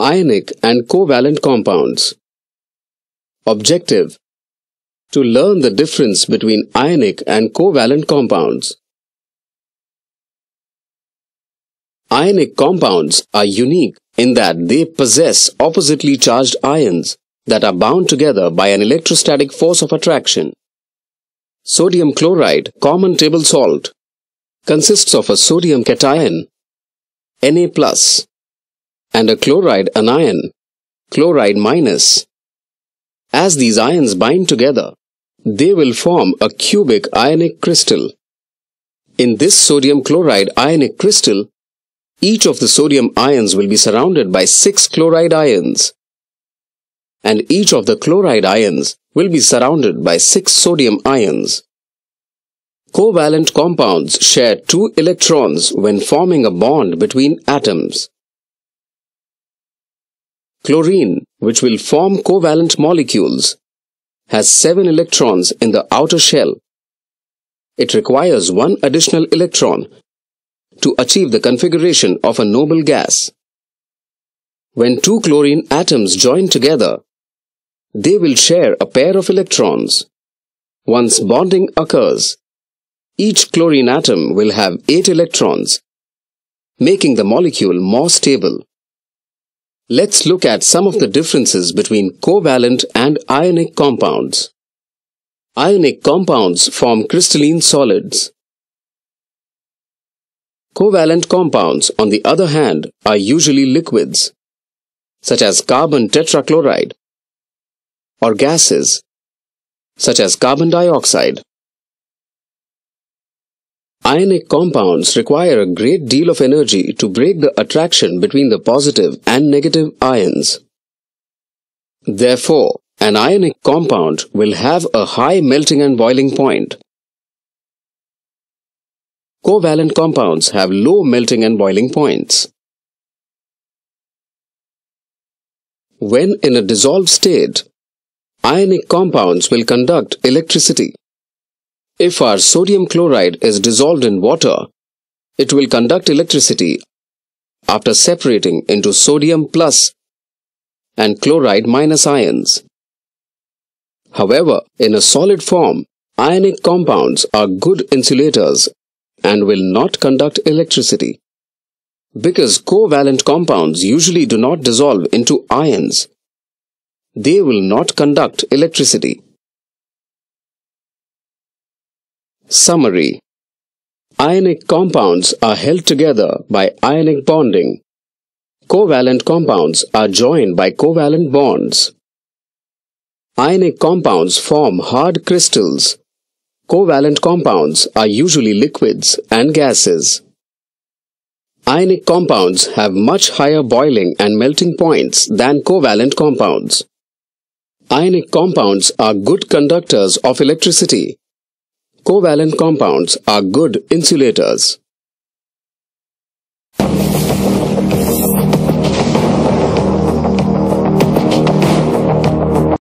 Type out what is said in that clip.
Ionic and covalent compounds. Objective To learn the difference between ionic and covalent compounds. Ionic compounds are unique in that they possess oppositely charged ions that are bound together by an electrostatic force of attraction. Sodium chloride, common table salt, consists of a sodium cation, Na+, and a chloride anion, chloride minus. As these ions bind together, they will form a cubic ionic crystal. In this sodium chloride ionic crystal, each of the sodium ions will be surrounded by six chloride ions. And each of the chloride ions will be surrounded by six sodium ions. Covalent compounds share two electrons when forming a bond between atoms. Chlorine, which will form covalent molecules, has seven electrons in the outer shell. It requires one additional electron to achieve the configuration of a noble gas. When two chlorine atoms join together, they will share a pair of electrons. Once bonding occurs, each chlorine atom will have 8 electrons, making the molecule more stable. Let's look at some of the differences between covalent and ionic compounds. Ionic compounds form crystalline solids. Covalent compounds, on the other hand, are usually liquids, such as carbon tetrachloride, or gases, such as carbon dioxide. Ionic compounds require a great deal of energy to break the attraction between the positive and negative ions. Therefore, an ionic compound will have a high melting and boiling point. Covalent compounds have low melting and boiling points. When in a dissolved state, ionic compounds will conduct electricity. If our sodium chloride is dissolved in water, it will conduct electricity after separating into sodium plus and chloride minus ions. However, in a solid form, ionic compounds are good insulators and will not conduct electricity. Because covalent compounds usually do not dissolve into ions, they will not conduct electricity. Summary Ionic compounds are held together by ionic bonding. Covalent compounds are joined by covalent bonds. Ionic compounds form hard crystals. Covalent compounds are usually liquids and gases. Ionic compounds have much higher boiling and melting points than covalent compounds. Ionic compounds are good conductors of electricity Covalent compounds are good insulators.